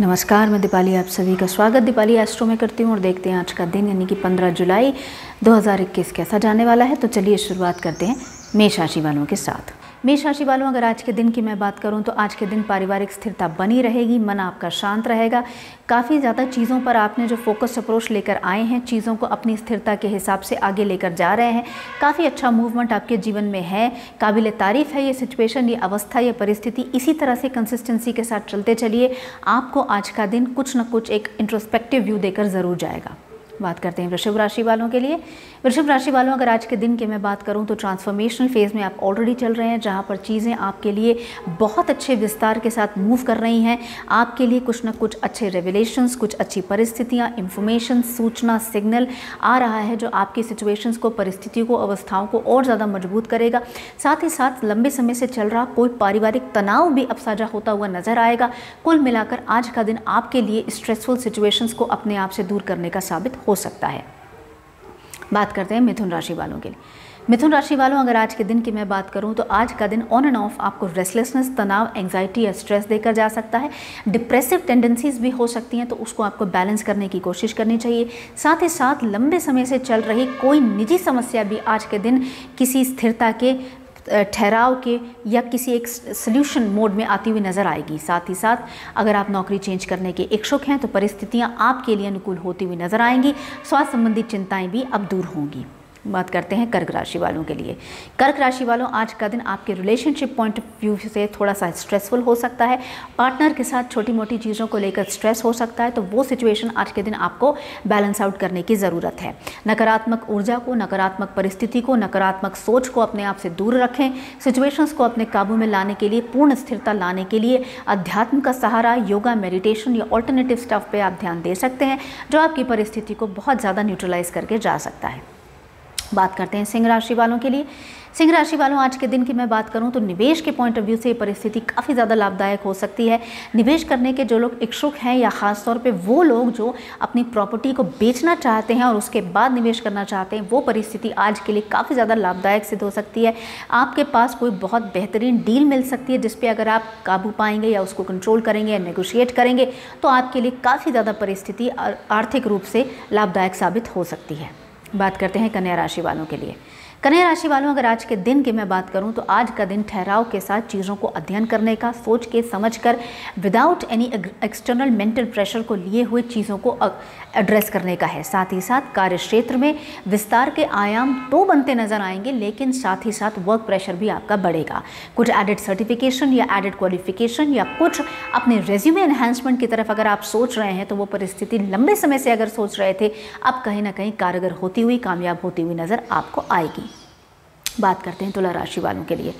नमस्कार, मैं दीपाली, आप सभी का स्वागत। दीपाली एस्ट्रो में करती हूँ और देखते हैं आज का दिन, यानी कि 15 जुलाई 2021 कैसा जाने वाला है। तो चलिए शुरुआत करते हैं मेष राशि वालों के साथ। मेष राशि वालों, अगर आज के दिन की मैं बात करूँ तो आज के दिन पारिवारिक स्थिरता बनी रहेगी, मन आपका शांत रहेगा। काफ़ी ज़्यादा चीज़ों पर आपने जो फोकस अप्रोच लेकर आए हैं, चीज़ों को अपनी स्थिरता के हिसाब से आगे लेकर जा रहे हैं। काफ़ी अच्छा मूवमेंट आपके जीवन में है, काबिल तारीफ़ है ये सिचुएशन ये अवस्था, ये परिस्थिति, इसी तरह से कंसिस्टेंसी के साथ चलते चलिए। आपको आज का दिन कुछ ना कुछ एक इंट्रोस्पेक्टिव व्यू देकर ज़रूर जाएगा। बात करते हैं वृषभ राशि वालों के लिए। वृषभ राशि वालों, अगर आज के दिन की मैं बात करूँ तो ट्रांसफॉर्मेशनल फ़ेज़ में आप ऑलरेडी चल रहे हैं, जहाँ पर चीज़ें आपके लिए बहुत अच्छे विस्तार के साथ मूव कर रही हैं। आपके लिए कुछ ना कुछ अच्छे रेवलेशंस कुछ अच्छी परिस्थितियाँ इंफॉर्मेशन सूचना सिग्नल आ रहा है जो आपकी सिचुएशंस को, परिस्थितियों को, अवस्थाओं को और ज़्यादा मज़बूत करेगा। साथ ही साथ लंबे समय से चल रहा कोई पारिवारिक तनाव भी अब साझा होता हुआ नज़र आएगा। कुल मिलाकर आज का दिन आपके लिए स्ट्रेसफुल सिचुएशंस को अपने आप से दूर करने का साबित हो सकता है। बात करते हैं मिथुन राशि वालों के लिए। मिथुन राशि वालों, अगर आज के दिन की मैं बात करूँ तो आज का दिन ऑन एंड ऑफ़ आपको रेस्टलेसनेस तनाव एंजाइटी या स्ट्रेस देकर जा सकता है। डिप्रेसिव टेंडेंसीज भी हो सकती हैं तो उसको आपको बैलेंस करने की कोशिश करनी चाहिए। साथ ही साथ लंबे समय से चल रही कोई निजी समस्या भी आज के दिन किसी स्थिरता के ठहराव के या किसी एक सोल्यूशन मोड में आती हुई नज़र आएगी। साथ ही साथ, अगर आप नौकरी चेंज करने के इच्छुक हैं तो परिस्थितियाँ आपके लिए अनुकूल होती हुई नज़र आएँगी। स्वास्थ्य संबंधी चिंताएँ भी अब दूर होंगी। बात करते हैं कर्क राशि वालों के लिए। कर्क राशि वालों, आज का दिन आपके रिलेशनशिप पॉइंट ऑफ़ व्यू से थोड़ा सा स्ट्रेसफुल हो सकता है। पार्टनर के साथ छोटी मोटी चीज़ों को लेकर स्ट्रेस हो सकता है तो वो सिचुएशन आज के दिन आपको बैलेंस आउट करने की ज़रूरत है। नकारात्मक ऊर्जा को, नकारात्मक परिस्थिति को, नकारात्मक सोच को अपने आप से दूर रखें। सिचुएशंस को अपने काबू में लाने के लिए, पूर्ण स्थिरता लाने के लिए अध्यात्म का सहारा योगा मेडिटेशन या ऑल्टरनेटिव स्टफ़ पे आप ध्यान दे सकते हैं, जो आपकी परिस्थिति को बहुत ज़्यादा न्यूट्रलाइज करके जा सकता है। बात करते हैं सिंह राशि वालों के लिए। सिंह राशि वालों, आज के दिन की मैं बात करूँ तो निवेश के पॉइंट ऑफ़ व्यू से ये परिस्थिति काफ़ी ज़्यादा लाभदायक हो सकती है। निवेश करने के जो लोग इच्छुक हैं या ख़ास तौर पे वो लोग जो अपनी प्रॉपर्टी को बेचना चाहते हैं और उसके बाद निवेश करना चाहते हैं, वो परिस्थिति आज के लिए काफ़ी ज़्यादा लाभदायक सिद्ध हो सकती है। आपके पास कोई बहुत बेहतरीन डील मिल सकती है जिसपे अगर आप काबू पाएँगे या उसको कंट्रोल करेंगे या नेगोशिएट करेंगे तो आपके लिए काफ़ी ज़्यादा परिस्थिति आर्थिक रूप से लाभदायक साबित हो सकती है। बात करते हैं कन्या राशि वालों के लिए। कन्या राशि वालों, अगर आज के दिन की मैं बात करूँ तो आज का दिन ठहराव के साथ चीज़ों को अध्ययन करने का, सोच के, समझ कर without any external mental pressure को लिए हुए चीज़ों को एड्रेस करने का है। साथ ही साथ कार्य क्षेत्र में विस्तार के आयाम तो बनते नज़र आएँगे, लेकिन साथ ही साथ वर्क प्रेशर भी आपका बढ़ेगा। कुछ एडिड सर्टिफिकेशन या एडिड क्वालिफिकेशन या कुछ अपने रेज्यूमे एनहेंसमेंट की तरफ़ अगर आप सोच रहे हैं तो वो परिस्थिति लंबे समय से अगर सोच रहे थे, अब कहीं ना कहीं कारगर होती हुई, कामयाब होती हुई नज़र आपको आएगी। बात करते हैं तुला राशि वालों के लिए।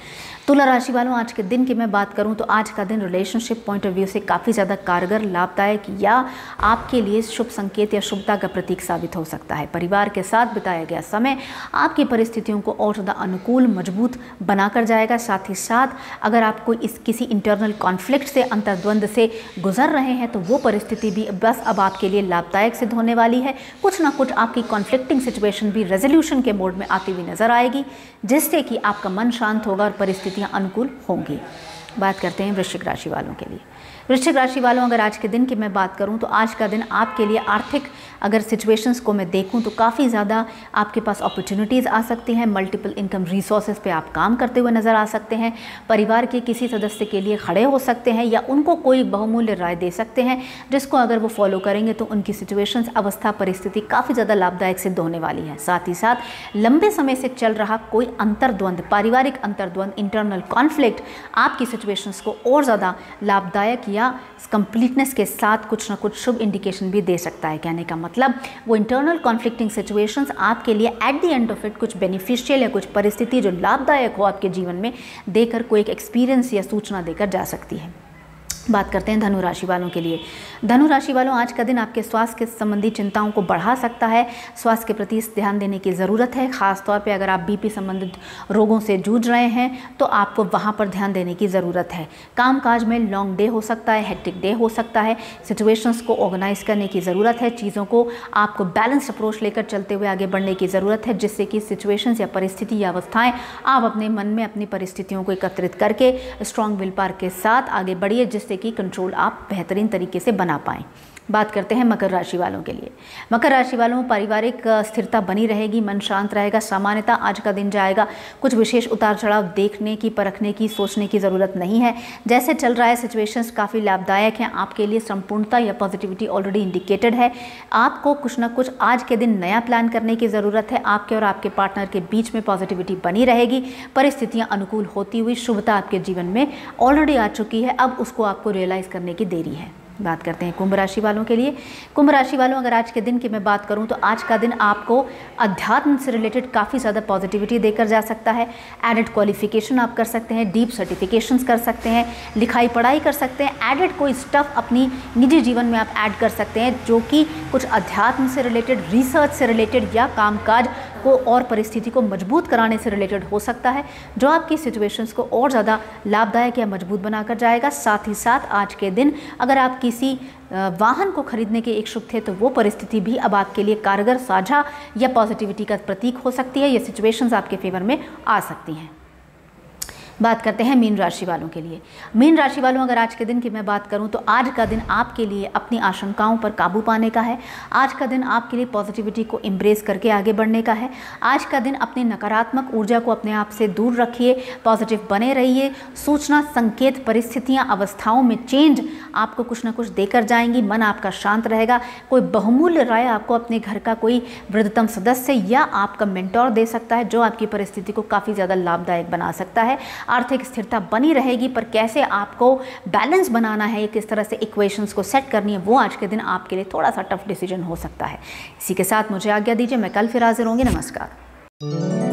तुला राशि वालों, आज के दिन की मैं बात करूँ तो आज का दिन रिलेशनशिप पॉइंट ऑफ़ व्यू से काफ़ी ज़्यादा कारगर, लाभदायक या आपके लिए शुभ संकेत या शुभता का प्रतीक साबित हो सकता है। परिवार के साथ बिताया गया समय आपकी परिस्थितियों को और ज़्यादा अनुकूल, मज़बूत बनाकर जाएगा। साथ ही साथ अगर आप कोई इस किसी इंटरनल कॉन्फ्लिक्ट से, अंतर्द्वंद से गुजर रहे हैं तो वो परिस्थिति भी बस अब आपके लिए लाभदायक सिद्ध होने वाली है। कुछ ना कुछ आपकी कॉन्फ्लिक्टिंग सिचुएशन भी रेजोल्यूशन के मोड में आती हुई नज़र आएगी। जिससे कि आपका मन शांत होगा और परिस्थितियाँ अनुकूल होंगी। बात करते हैं वृश्चिक राशि वालों के लिए। वृश्चिक राशि वालों, अगर आज के दिन की मैं बात करूँ तो आज का दिन आपके लिए आर्थिक, अगर सिचुएशंस को मैं देखूँ तो काफ़ी ज़्यादा आपके पास अपॉर्चुनिटीज़ आ सकती हैं। मल्टीपल इनकम रिसोर्सेज पे आप काम करते हुए नज़र आ सकते हैं। परिवार के किसी सदस्य के लिए खड़े हो सकते हैं या उनको कोई बहुमूल्य राय दे सकते हैं, जिसको अगर वो फॉलो करेंगे तो उनकी सिचुएशंस अवस्था, परिस्थिति काफ़ी ज़्यादा लाभदायक सिद्ध होने वाली है। साथ ही साथ, लंबे समय से चल रहा कोई अंतर्द्वंद, पारिवारिक अंतर्द्वंद इंटरनल कॉन्फ्लिक्ट आपकी सिचुएशंस को और ज़्यादा लाभदायक या कंप्लीटनेस के साथ कुछ ना कुछ शुभ इंडिकेशन भी दे सकता है, कहने का मतलब वो इंटरनल कॉन्फ्लिक्टिंग सिचुएशंस आपके लिए at the end of it कुछ बेनिफिशियल या कुछ परिस्थिति जो लाभदायक हो आपके जीवन में, देकर कोई एक एक्सपीरियंस या सूचना देकर जा सकती है। बात करते हैं धनु राशि वालों के लिए। धनु राशि वालों, आज का दिन आपके स्वास्थ्य के संबंधी चिंताओं को बढ़ा सकता है। स्वास्थ्य के प्रति ध्यान देने की ज़रूरत है। खासतौर पे अगर आप बीपी संबंधित रोगों से जूझ रहे हैं तो आपको वहाँ पर ध्यान देने की ज़रूरत है। कामकाज में लॉन्ग डे हो सकता है हेक्टिक डे हो सकता है। सिचुएशंस को ऑर्गेनाइज करने की ज़रूरत है। चीज़ों को आपको बैलेंस अप्रोच लेकर चलते हुए आगे बढ़ने की ज़रूरत है, जिससे कि सिचुएशंस या परिस्थिति या अवस्थाएँ आप अपने मन में अपनी परिस्थितियों को एकत्रित करके स्ट्रॉन्ग विल पार के साथ आगे बढ़िए, जिससे कि कंट्रोल आप बेहतरीन तरीके से बना पाएँ। बात करते हैं मकर राशि वालों के लिए। मकर राशि वालों में पारिवारिक स्थिरता बनी रहेगी, मन शांत रहेगा, सामान्यता आज का दिन जाएगा। कुछ विशेष उतार चढ़ाव देखने की, परखने की, सोचने की ज़रूरत नहीं है। जैसे चल रहा है सिचुएशंस काफ़ी लाभदायक हैं। आपके लिए संपूर्णता या पॉजिटिविटी ऑलरेडी इंडिकेटेड है। आपको कुछ ना कुछ आज के दिन नया प्लान करने की ज़रूरत है। आपके और आपके पार्टनर के बीच में पॉजिटिविटी बनी रहेगी। परिस्थितियाँ अनुकूल होती हुई शुभता आपके जीवन में ऑलरेडी आ चुकी है। अब उसको आपको रियलाइज़ करने की देरी है। बात करते हैं कुंभ राशि वालों के लिए। कुंभ राशि वालों, अगर आज के दिन की मैं बात करूँ तो आज का दिन आपको अध्यात्म से रिलेटेड काफ़ी ज़्यादा पॉजिटिविटी देकर जा सकता है। एडेड क्वालिफिकेशन आप कर सकते हैं डीप सर्टिफिकेशन कर सकते हैं, लिखाई पढ़ाई कर सकते हैं। एडेड कोई स्टफ़ अपनी निजी जीवन में आप ऐड कर सकते हैं, जो कि कुछ अध्यात्म से रिलेटेड रिसर्च से रिलेटेड या कामकाज को और परिस्थिति को मज़बूत कराने से रिलेटेड हो सकता है, जो आपकी सिचुएशंस को और ज़्यादा लाभदायक या मज़बूत बनाकर जाएगा। साथ ही साथ आज के दिन अगर आप किसी वाहन को खरीदने के इच्छुक थे तो वो परिस्थिति भी अब आपके लिए कारगर, साझा या पॉजिटिविटी का प्रतीक हो सकती है। ये सिचुएशंस आपके फेवर में आ सकती हैं। बात करते हैं मीन राशि वालों के लिए। मीन राशि वालों, अगर आज के दिन की मैं बात करूँ तो आज का दिन आपके लिए अपनी आशंकाओं पर काबू पाने का है। आज का दिन आपके लिए पॉजिटिविटी को एम्ब्रेस करके आगे बढ़ने का है। आज का दिन अपनी नकारात्मक ऊर्जा को अपने आप से दूर रखिए पॉजिटिव बने रहिए। सूचना, संकेत, परिस्थितियाँ, अवस्थाओं में चेंज आपको कुछ ना कुछ देकर जाएँगी, मन आपका शांत रहेगा। कोई बहुमूल्य राय आपको अपने घर का कोई वृद्धतम सदस्य या आपका मेंटोर दे सकता है, जो आपकी परिस्थिति को काफ़ी ज़्यादा लाभदायक बना सकता है। आर्थिक स्थिरता बनी रहेगी, पर कैसे आपको बैलेंस बनाना है किस तरह से इक्वेशंस को सेट करनी है, वो आज के दिन आपके लिए थोड़ा सा टफ डिसीज़न हो सकता है। इसी के साथ मुझे आज्ञा दीजिए, मैं कल फिर हाजिर होंगी। नमस्कार।